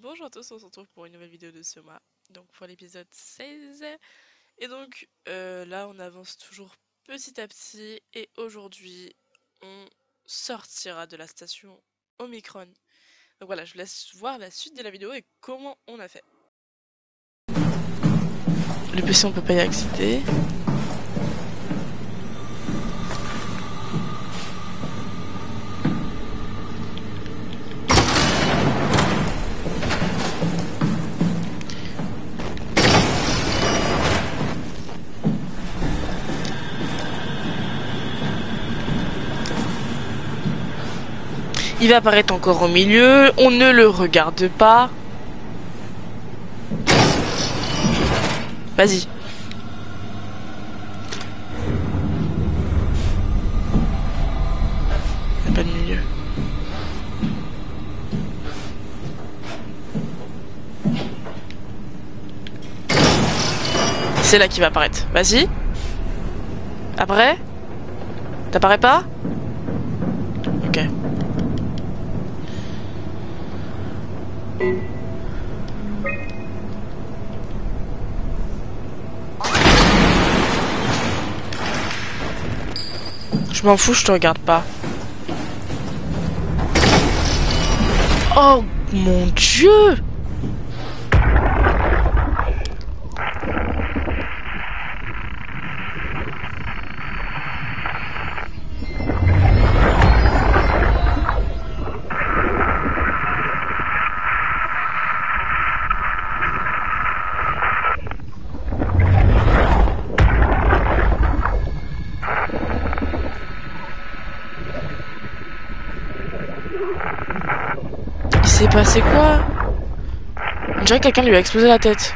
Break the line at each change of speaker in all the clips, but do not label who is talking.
bonjour à tous, on se retrouve pour une nouvelle vidéo de Soma, donc pour l'épisode 16. Et donc euh, là on avance toujours petit à petit et aujourd'hui on sortira de la station Omicron. Donc voilà, je vous laisse voir la suite de la vidéo et comment on a fait. Le PC on peut pas y accéder. Il va apparaître encore au milieu. On ne le regarde pas. Vas-y. Pas de milieu. C'est là qu'il va apparaître. Vas-y. Après? T'apparais pas Ok. Je m'en fous, je te regarde pas. Oh mon dieu Passé quoi On dirait que quelqu'un lui a explosé la tête.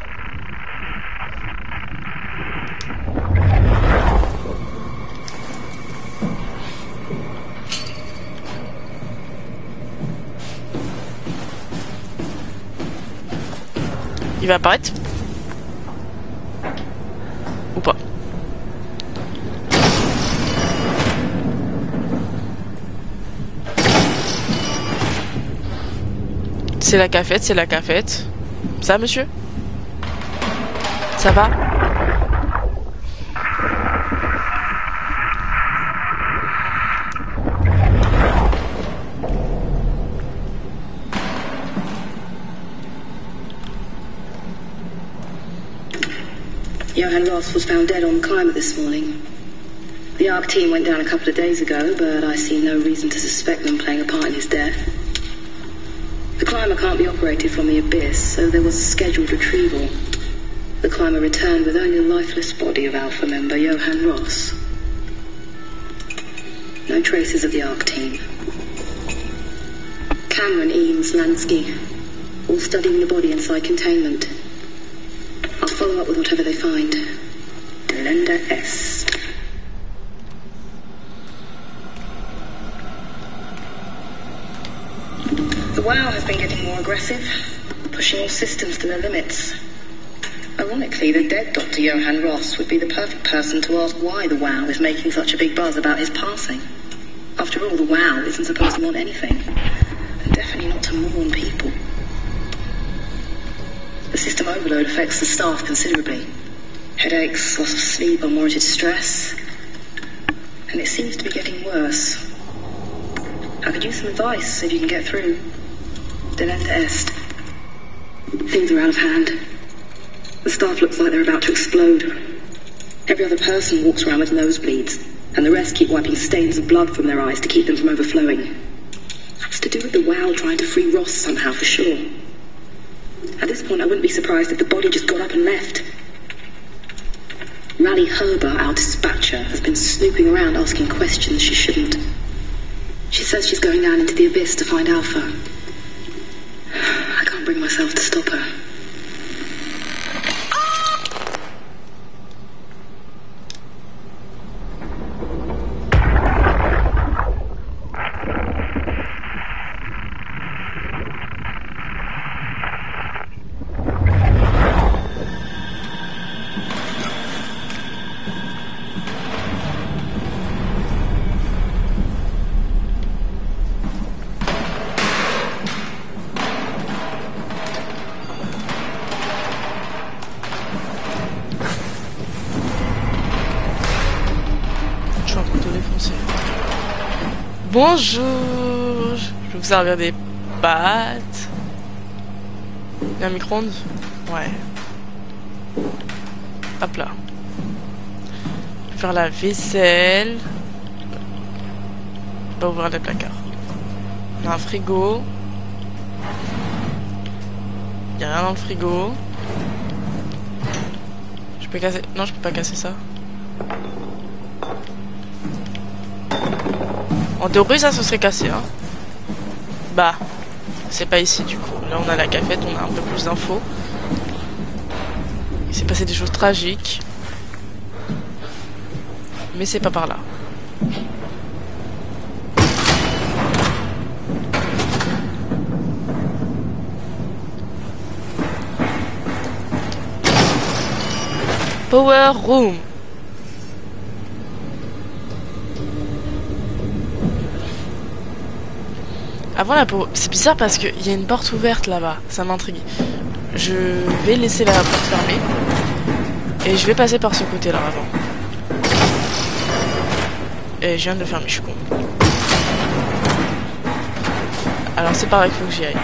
Il va apparaître C'est la cafette, c'est la cafette. Ça, monsieur Ça va
Johan Ross was found dead on the climber this morning. The ARC team went down a couple of days ago, but I see no reason to suspect them playing a part in his death. The climber can't be operated from the abyss, so there was a scheduled retrieval. The climber returned with only the lifeless body of Alpha member Johan Ross. No traces of the ARC team. Cameron, Eames, Lansky, all studying the body inside containment. I'll follow up with whatever they find. Delenda est. The WAU has been getting more aggressive, pushing all systems to their limits. Ironically, the dead Dr. Johan Ross would be the perfect person to ask why the WAU is making such a big buzz about his passing. After all, the WAU isn't supposed to want anything, and definitely not to mourn people. The system overload affects the staff considerably. Headaches, loss of sleep, unwarranted stress. And it seems to be getting worse. I could use some advice if you can get through. Delenda est. Things are out of hand. The staff looks like they're about to explode. Every other person walks around with nosebleeds, and the rest keep wiping stains of blood from their eyes to keep them from overflowing. It's to do with the WAU trying to free Ross somehow, for sure. At this point, I wouldn't be surprised if the body just got up and left. Raleigh Herber, our dispatcher, has been snooping around asking questions she shouldn't. She says she's going down into the abyss to find Alpha. Bring myself to stop her.
Bonjour Je vais vous servir des pâtes. Il y a un micro-ondes? Ouais. Hop là. Je vais faire la vaisselle. On va ouvrir les placards. On a un frigo. Il a rien dans le frigo. Je peux casser... Non, je peux pas casser ça. En théorie, ça se serait cassé, hein. Bah, c'est pas ici, du coup. Là, on a la cafette, on a un peu plus d'infos. Il s'est passé des choses tragiques. Mais c'est pas par là. Power Room. Avant la C'est bizarre parce qu'il y a une porte ouverte là-bas. Ça m'intrigue. Je vais laisser la porte fermée. Et je vais passer par ce côté-là avant. Et je viens de le fermer, je suis con. Alors c'est pareil, il faut que j'y aille.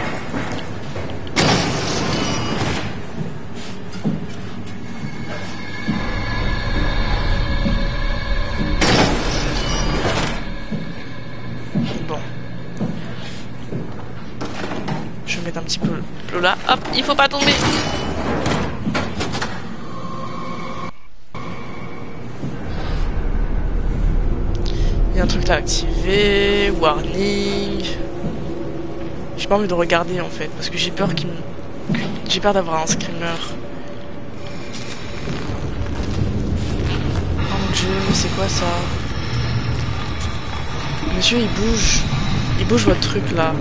Il faut pas tomber. Il y a un truc là activé. Warning. J'ai pas envie de regarder en fait. Parce que j'ai peur qu'il me... J'ai peur d'avoir un screamer. Oh mon dieu, c'est quoi ça? Monsieur, il bouge. Il bouge votre truc là.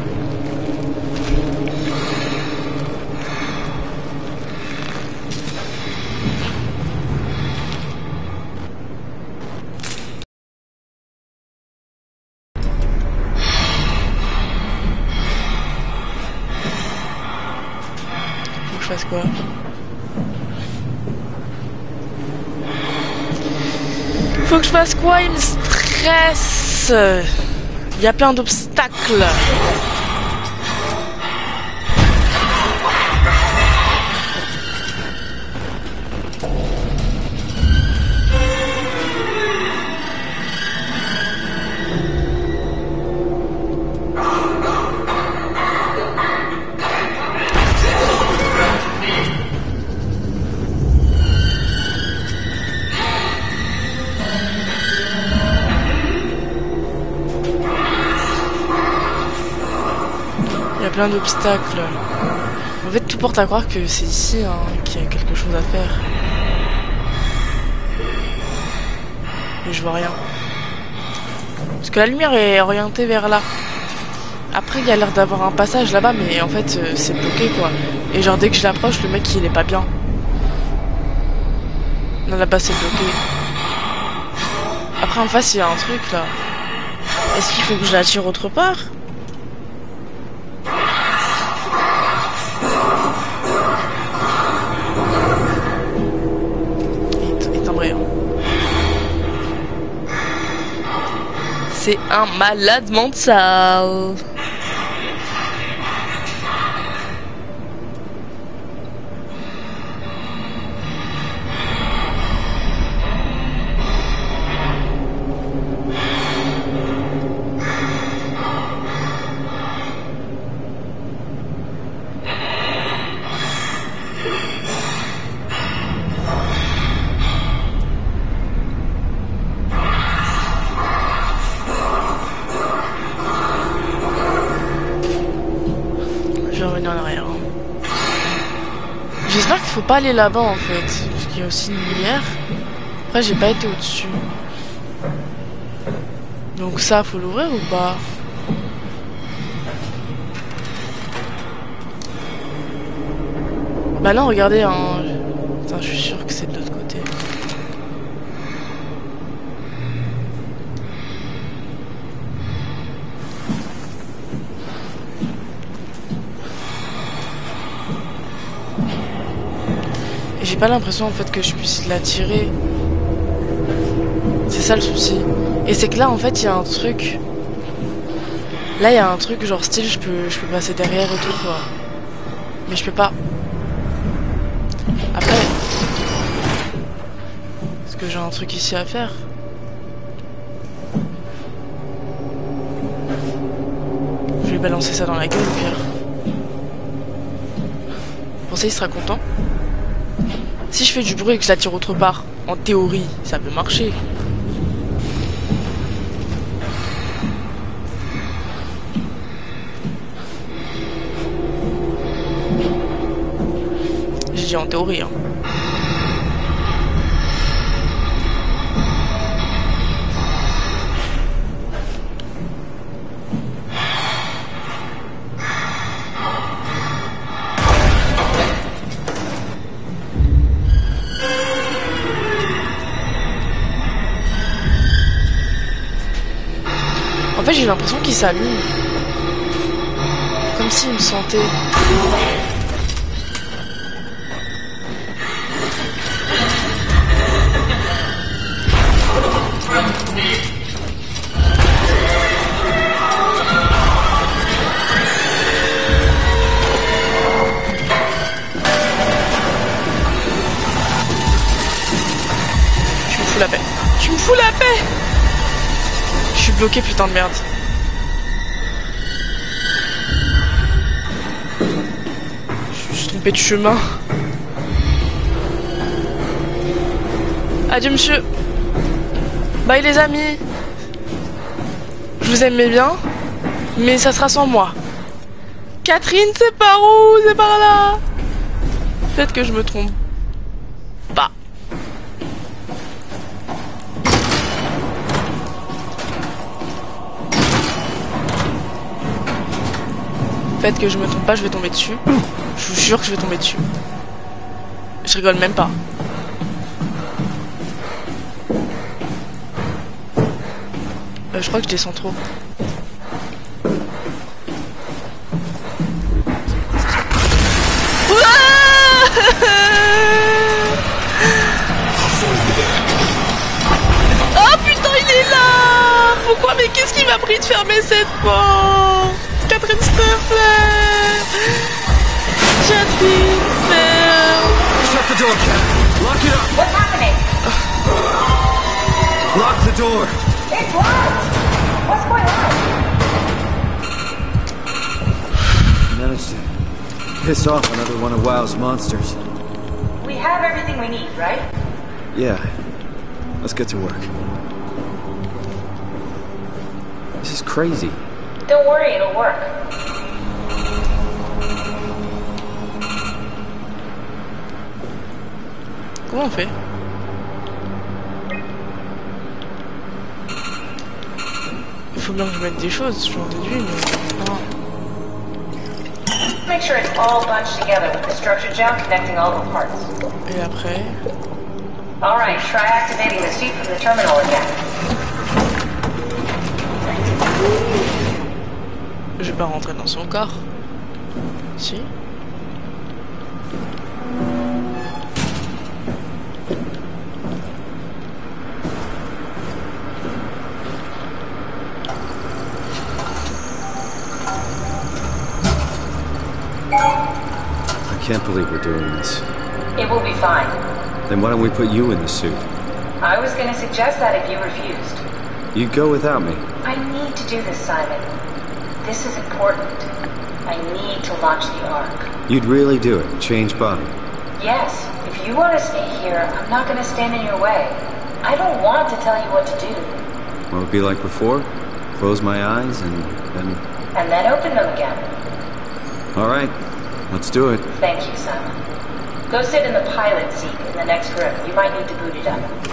Faut que je fasse quoi? Il me stresse. Il y a plein d'obstacles. Plein d'obstacles. En fait, tout porte à croire que c'est ici hein, qu'il y a quelque chose à faire. Mais je vois rien. Parce que la lumière est orientée vers là. Après, il y a l'air d'avoir un passage là-bas, mais en fait, euh, c'est bloqué, quoi. Et genre, dès que je l'approche, le mec, il est pas bien. Là, là-bas, c'est bloqué. Après, en face, il y a un truc, là. Est-ce qu'il faut que je la tire autre part? C'est un malade mental. Aller là-bas en fait. Parce qu'il y a aussi une lumière. Après, j'ai pas été au-dessus. Donc ça, faut l'ouvrir ou pas? Bah non, regardez, hein. je suis sûr que c'est j'ai pas l'impression en fait que je puisse la tirer. C'est ça le souci. Et c'est que là en fait il y a un truc. Là, il y a un truc, genre style, je peux, je peux passer derrière et tout, quoi. Mais je peux pas. Après... Est-ce que j'ai un truc ici à faire? Je vais balancer ça dans la gueule, au pire. Pour ça, il sera content. Si je fais du bruit et que je tire autre part, en théorie, ça peut marcher. J'ai dit en théorie. Hein. J'ai l'impression qu'il s'allume. Comme s'il me sentait. Bloqué, putain de merde. Je suis trompé de chemin. Adieu, monsieur. Bye, les amis. Je vous aimais bien, mais ça sera sans moi. Catherine, c'est par où? C'est par là Peut-être que je me trompe. Pas. Peut-être que je me trompe pas, je vais tomber dessus. Je vous jure que je vais tomber dessus. Je rigole même pas. Euh, je crois que je descends trop. Oh putain, il est là Pourquoi Mais qu'est-ce qui m'a pris de fermer cette porte Catherine, s'il te plaît Catherine,
Shut the door, Cat. Lock it up.
What's happening?
Lock the door.
It's locked. What's going on?
Managed to piss off another one of WAU's monsters.
We have everything we need, right?
Yeah. Let's get to work. This is crazy.
Don't worry, it'll work.
Comment on fait Il faut bien que je mette des choses, j'en déduis, mais... Ah.
Make sure it's all bunched together with the structure gel connecting all the parts.
Et après...
All right, try activating the seat from the terminal again.
Je vais pas rentrer dans son corps. Si
I can't believe we're doing this.
It will be fine.
Then why don't we put you in the suit?
I was going to suggest that if you refused.
You'd go without me.
I need to do this, Simon. Important. I need to launch the Ark.
You'd really do it. Change body.
Yes, if you want to stay here, I'm not going to stand in your way. I don't want to tell you what to do.
What would it be like before? Close my eyes and then.
And then open them again.
All right. Let's do it.
Thank you, Simon. Go sit in the pilot seat in the next room. You might need to boot it up.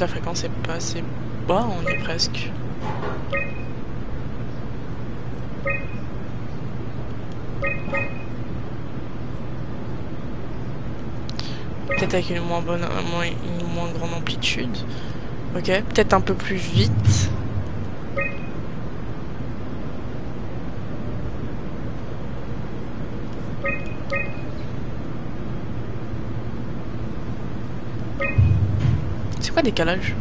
la fréquence est pas assez bas, on est presque. Peut-être avec une moins bonne, moins, une moins grande amplitude. Ok, peut-être un peu plus vite. Décalage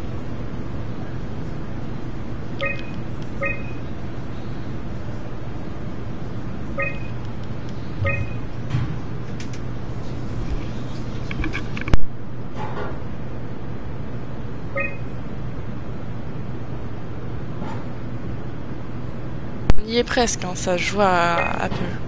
On y est presque, hein, ça joue à, à peu.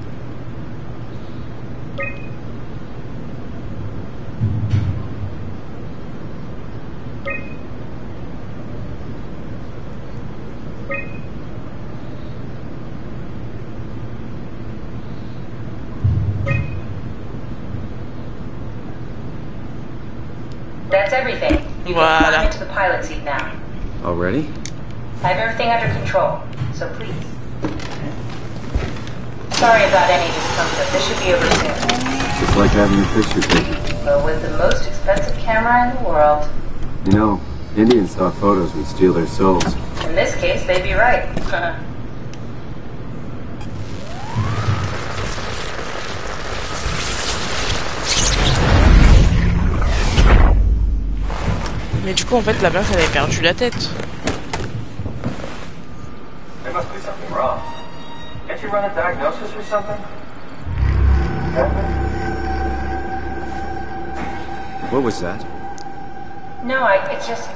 That's everything. You can
Voilà.
climb into the pilot seat now.
Already?
I have everything under control, so please. Sorry about any discomfort. This should be over soon.
Just like having your picture taken.
But with the most expensive camera in the world,
You know, Indians thought photos would steal their souls.
in this case, they'd be right.
Mais du coup, en fait, la meuf, elle avait perdu la tête.
There must be something wrong. Can't you run a diagnosis or something?
What was that?
no, I, it's just,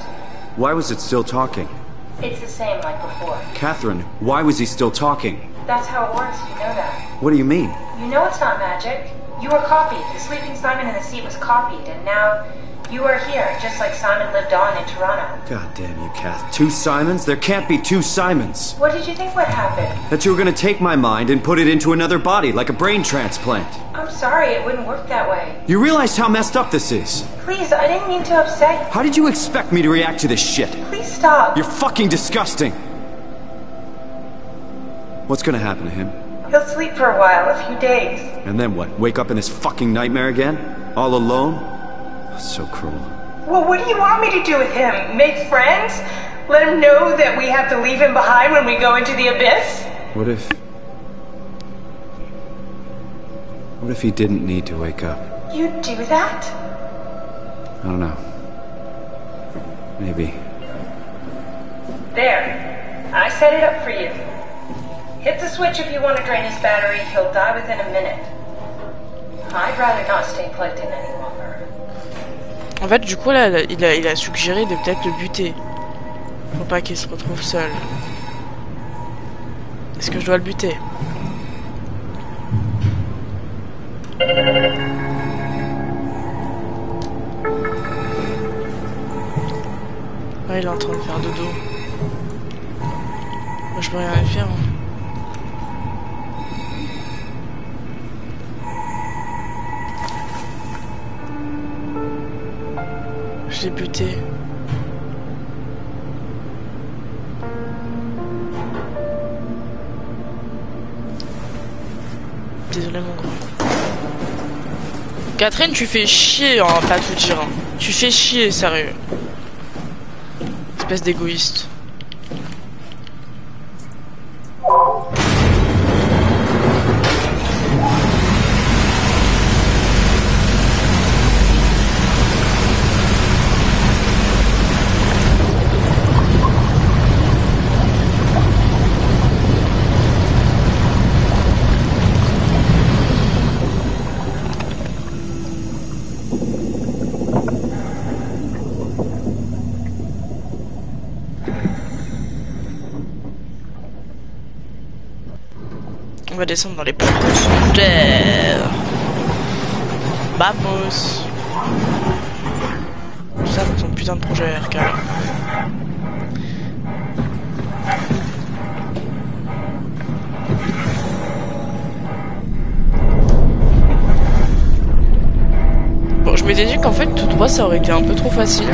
Why was it still talking?
it's the same like before.
Catherine, why was he still talking?
That's how it works, you know that.
What do you mean?
You know it's not magic. You were copied. The sleeping Simon in the seat was copied, and now you are here, just like Simon lived on in Toronto.
God damn you, Kath. Two Simons? There can't be two Simons.
What did you think would happen?
That you were gonna take my mind and put it into another body, like a brain transplant.
I'm sorry, it wouldn't work that way.
You realize how messed up this is?
Please, I didn't mean to upset you.
How did you expect me to react to this shit?
Please stop.
You're fucking disgusting. What's gonna happen to him?
He'll sleep for a while, a few days.
And then what? Wake up in this fucking nightmare again? All alone? So cruel.
Well, what do you want me to do with him? Make friends? Let him know that we have to leave him behind when we go into the abyss?
What if. What if he didn't need to wake up?
You'd do that?
I don't know. Maybe.
There. I set it up for you. Hit the switch if you want to drain his battery. He'll die within a minute. I'd rather not stay plugged in any longer.
En fait, du coup, là, il a, suggéré de peut-être le buter. Pour pas qu'il se retrouve seul. Est-ce que je dois le buter? Ouais, il est en train de faire dodo. Moi, je peux rien faire. hein. Désolé mon grand. Catherine, tu fais chier, hein, pas tout dire. hein. Tu fais chier, sérieux. Espèce d'égoïste. Va descendre dans les profondeurs. Vamos. Tout ça dans son putain de projet RK. Bon, je m'étais dit qu'en fait, tout droit, ça aurait été un peu trop facile.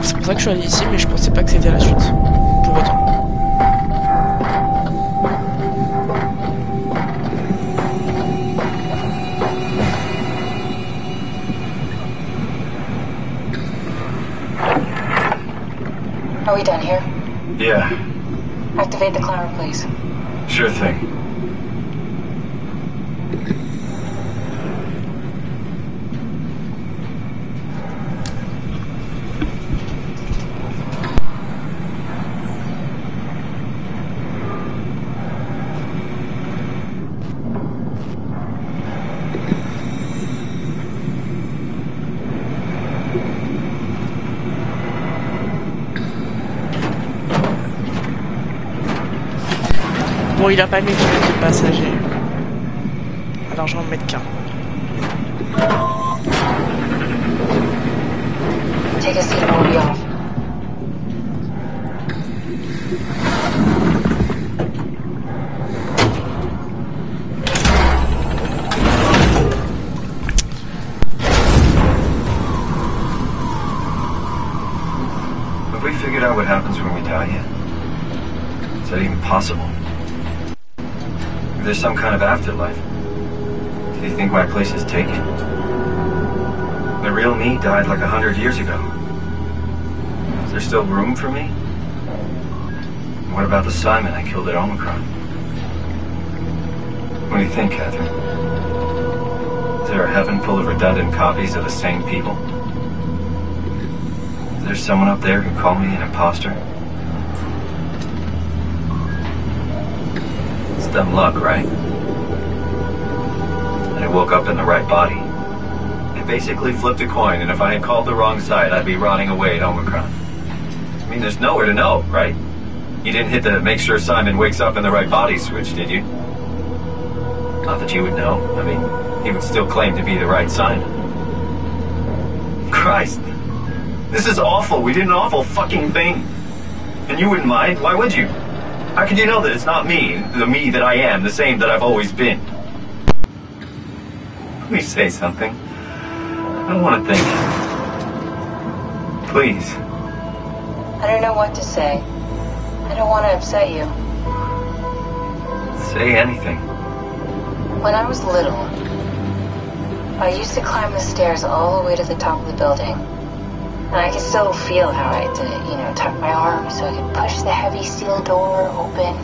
c'est pour ça que je suis allée ici, mais je pensais pas que c'était la suite.
Are we done here?
Yeah,
Activate the climber, please.
sure thing.
Il a pas mis de passager. Alors je vais en mettre qu'un.
Take a seat we'll be off.
Have we figured out what happens when we die yet? Is that even possible? There's some kind of afterlife, do you think my place is taken? The real me died like a hundred years ago. Is there still room for me? What about the Simon I killed at Omicron? What do you think, Catherine? Is there a heaven full of redundant copies of the same people? Is there someone up there who called me an imposter? Dumb luck, right? I woke up in the right body. I basically flipped a coin, and if I had called the wrong side, I'd be rotting away at Omicron. I mean, there's nowhere to know, right? You didn't hit the make sure Simon wakes up in the right body switch, did you? Not that you would know. I mean, he would still claim to be the right Simon. Christ, this is awful. We did an awful fucking thing. And you wouldn't mind? Why would you? How could you know that it's not me, the me that I am, the same that I've always been? Please say something. I don't want to think. Please.
I don't know what to say. I don't want to upset you.
Say anything.
When I was little, I used to climb the stairs all the way to the top of the building. And I could still feel how I had to, you know, tuck my arm so I could push the heavy steel door open.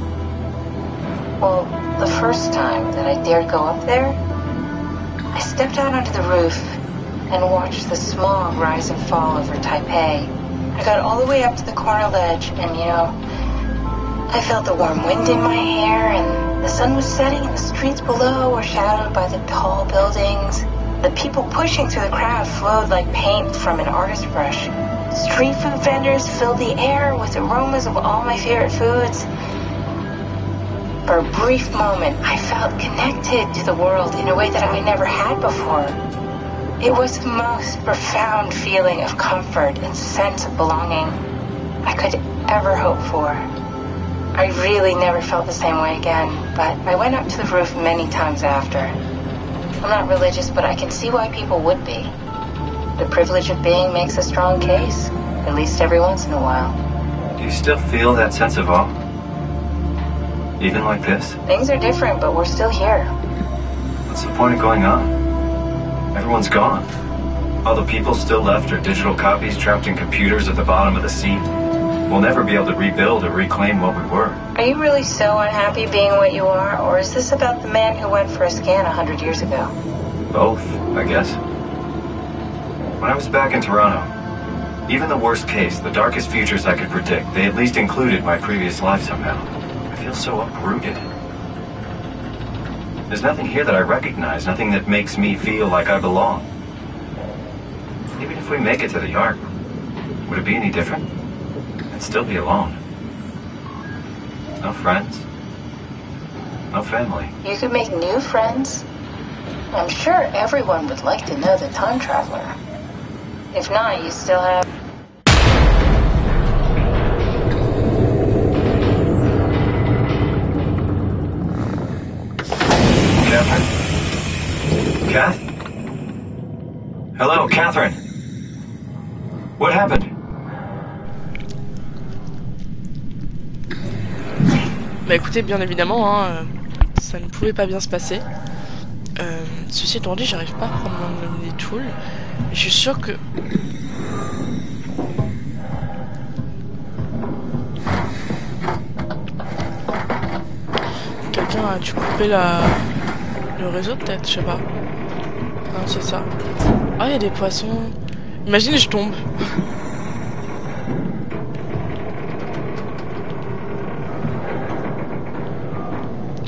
Well, the first time that I dared go up there, I stepped out onto the roof and watched the smog rise and fall over Taipei. I got all the way up to the corner ledge and, you know, I felt the warm wind in my hair and the sun was setting and the streets below were shadowed by the tall buildings. The people pushing through the crowd flowed like paint from an artist's brush. Street food vendors filled the air with aromas of all my favorite foods. For a brief moment, I felt connected to the world in a way that I never had before. It was the most profound feeling of comfort and sense of belonging I could ever hope for. I really never felt the same way again, but I went up to the roof many times after. I'm not religious, but I can see why people would be. The privilege of being makes a strong case, at least every once in a while.
Do you still feel that sense of awe? Even like this?
Things are different, but we're still here.
What's the point of going on? Everyone's gone. All the people still left are digital copies trapped in computers at the bottom of the sea. We'll never be able to rebuild or reclaim what we were.
Are you really so unhappy being what you are, or is this about the man who went for a scan a hundred years ago?
Both, I guess. When I was back in Toronto, even the worst case, the darkest futures I could predict, they at least included my previous life somehow. I feel so uprooted. There's nothing here that I recognize, nothing that makes me feel like I belong. Even if we make it to the Ark, would it be any different? Still be alone. No friends. No family.
You could make new friends. I'm sure everyone would like to know the time traveler. If not, you still have.
Catherine? Kath? Hello, Catherine. What happened?
Bah écoutez, bien évidemment, hein, euh, ça ne pouvait pas bien se passer. Euh, ceci étant dit, j'arrive pas à prendre mon Omni Tool. Je suis sûr que... Quelqu'un a dû couper la... le réseau peut-être, je sais pas. Non, c'est ça. Ah, il y a des poissons. Imagine, je tombe.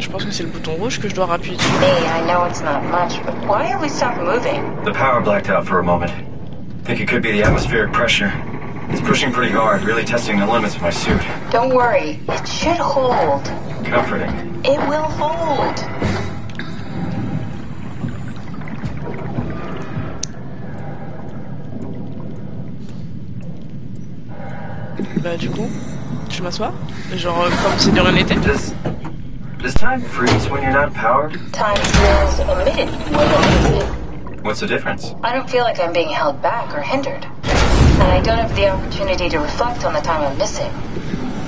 Je pense que c'est le bouton rouge que je dois appuyer dessus.
Hey, I know it's not much, but why have we stopped moving?
The power blacked out for a moment. Think it could be the atmospheric pressure. It's pushing pretty hard, really testing the limits of my suit.
Don't worry, it should hold.
Comforting.
It will hold.
Bah du coup, je m'assois. Genre comme si de rien n'était.
Does time freeze when you're not powered?
Time feels omitted when I'm.
What's the difference?
I don't feel like I'm being held back or hindered. And I don't have the opportunity to reflect on the time I'm missing.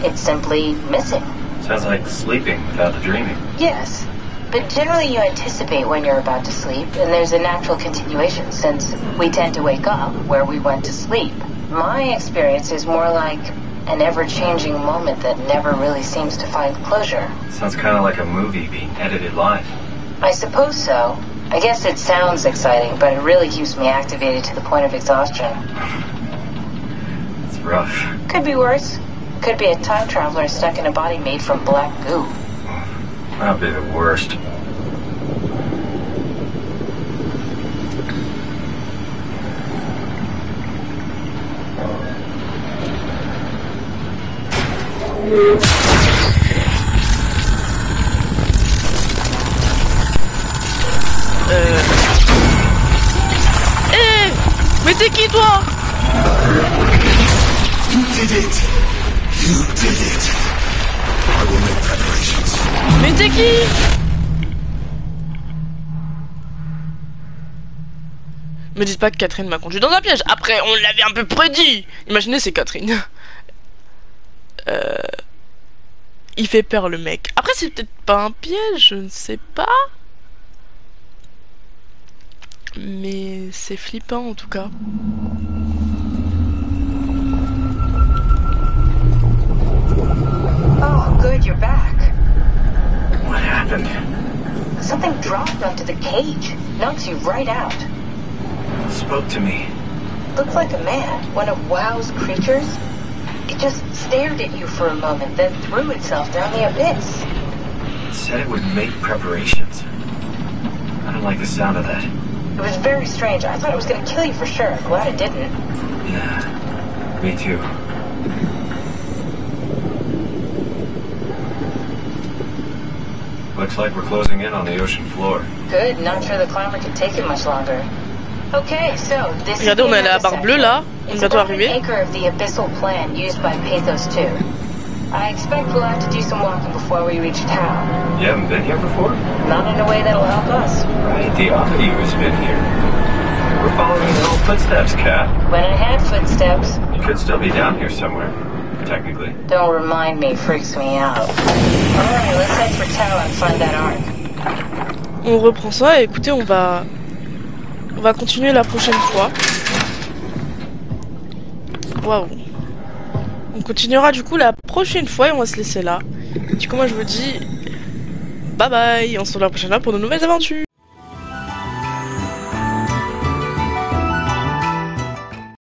It's simply missing.
Sounds like sleeping without the dreaming.
Yes. But generally you anticipate when you're about to sleep, and there's a natural continuation since we tend to wake up where we went to sleep. My experience is more like an ever-changing moment that never really seems to find closure.
Sounds kind of like a movie being edited live.
I suppose so. I guess it sounds exciting, but it really keeps me activated to the point of exhaustion.
It's rough.
Could be worse. Could be a time traveler stuck in a body made from black goo.
That'd be the worst.
Euh... Eh Mais t'es qui toi?
You did it! You did it! I will make preparations.
Mais t'es qui? Me dites pas que Catherine m'a conduit dans un piège. Après, on l'avait un peu prédit. Imaginez, c'est Catherine. Euh... Il fait peur le mec. Après, c'est peut-être pas un piège, je ne sais pas. Mais c'est flippant en tout cas.
Oh, good, you're back.
What happened?
Something dropped onto the cage. Knocks you right out.
It spoke to me.
Looked like a man. One of WoW's creatures. It just stared at you for a moment, then threw itself down the abyss.
It said it would make preparations. I don't like the sound of that.
It was very strange. I thought it was going to kill you for sure. Glad it didn't.
Yeah, me too. Looks like we're closing in on the ocean floor.
Good. Not sure the climber can take it much longer. Okay, so this
Regardez, on
is
a la barre bleue là. On
It's
va bientôt arriver.
of the abyssal plain used by Pathos 2. I expect we'll have to do some walking before we reach town.
You haven't been here before?
Not in a way that'll help us.
Right, the Odyssey has been here. We're following your old footsteps, Cat.
When I had footsteps,
You could still be down here somewhere, technically.
don't remind me, freaks me out. Alright, let's head for town and find that Ark.
On reprend ça et écoutez, on va on va continuer la prochaine fois. Waouh. On continuera du coup la prochaine fois et on va se laisser là. Du coup, moi je vous dis bye bye, on se retrouve la prochaine fois pour de nouvelles aventures.